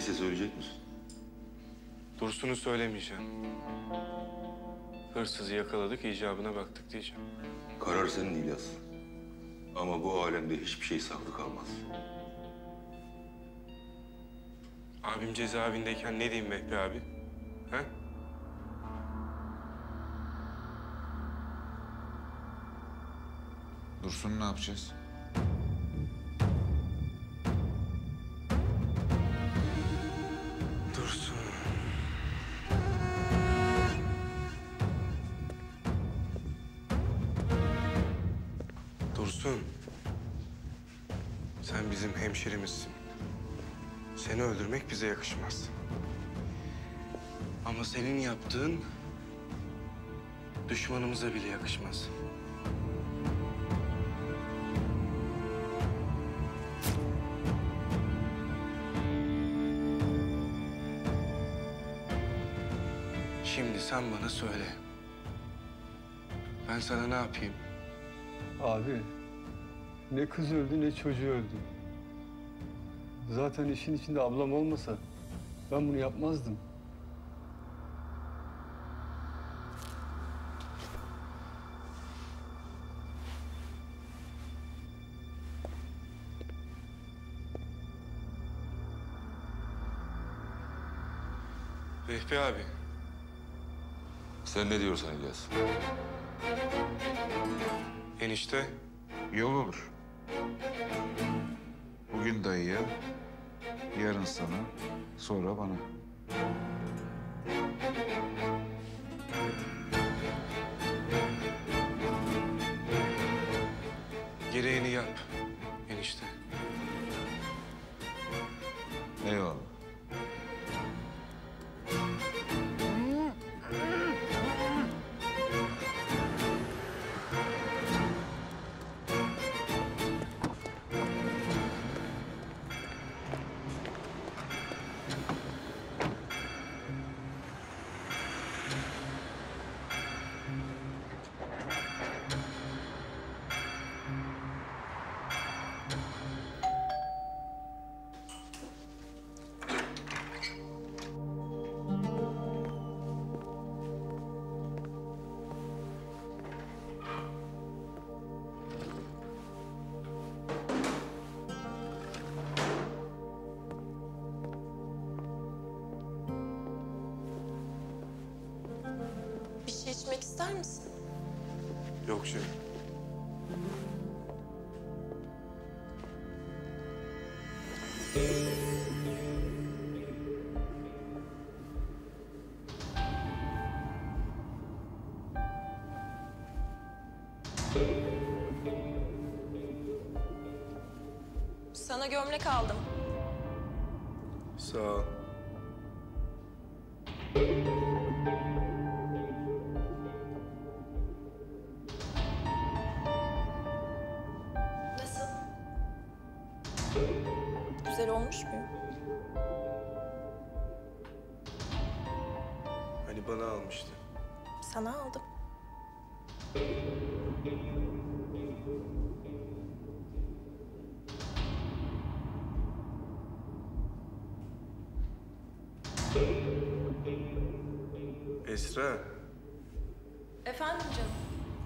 şeyse söyleyecek misin? Dursun'u söylemeyeceğim. Hırsızı yakaladık, icabına baktık diyeceğim. Karar senin İlyas. Ama bu alemde hiçbir şey saklı kalmaz. Abim cezaevindeyken ne diyeyim Vehbi abi? Ha? Dursun ne yapacağız? Dursun. Sen bizim hemşerimizsin. Seni öldürmek bize yakışmaz. Ama senin yaptığın düşmanımıza bile yakışmaz. Şimdi sen bana söyle. Ben sana ne yapayım? Abi ne kız öldü ne çocuğu öldü. Zaten işin içinde ablam olmasa ben bunu yapmazdım. Vehbi abi. Sen ne diyorsan İlyas? Enişte. Yol olur. Bugün dayıya, yarın sana, sonra bana. Gereğini yap. Şey içmek ister misin? Yok canım. Sana gömlek aldım. Sağ ol. Güzel olmuş muyum? Hani bana almıştı. Sana aldım. Esra, Efendim canım.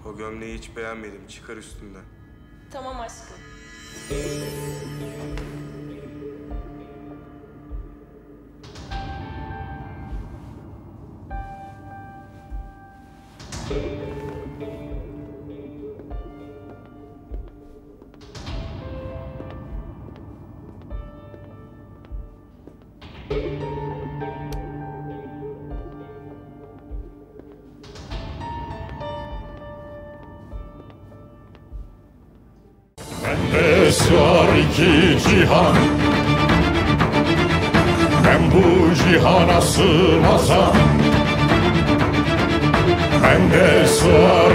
o gömleği hiç beğenmedim. Çıkar üstünden. Tamam aşkım. Bende sığar iki cihan. Ben bu cihana sığmazam Bende sığar iki